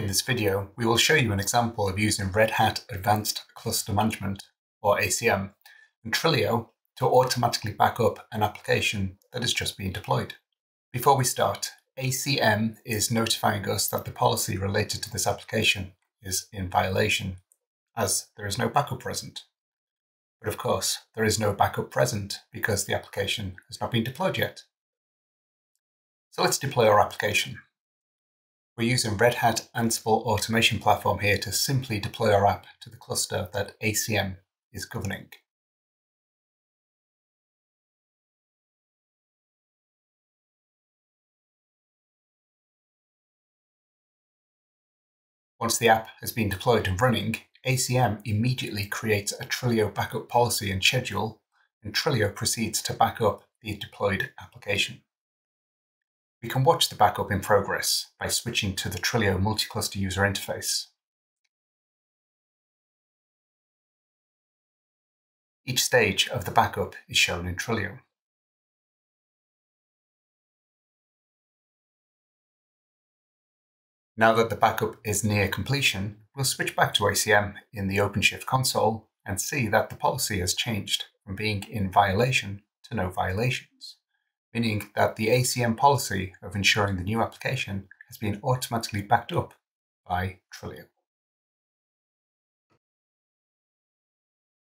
In this video, we will show you an example of using Red Hat Advanced Cluster Management, or ACM, and Trilio to automatically back up an application that is just being deployed. Before we start, ACM is notifying us that the policy related to this application is in violation, as there is no backup present. But of course, there is no backup present because the application has not been deployed yet. So let's deploy our application. We're using Red Hat Ansible Automation Platform here to simply deploy our app to the cluster that ACM is governing. Once the app has been deployed and running, ACM immediately creates a Trilio backup policy and schedule, and Trilio proceeds to back up the deployed application. We can watch the backup in progress by switching to the Trilio multi-cluster user interface. Each stage of the backup is shown in Trilio. Now that the backup is near completion, we'll switch back to ACM in the OpenShift console and see that the policy has changed from being in violation to no violations, meaning that the ACM policy of ensuring the new application has been automatically backed up by Trilio.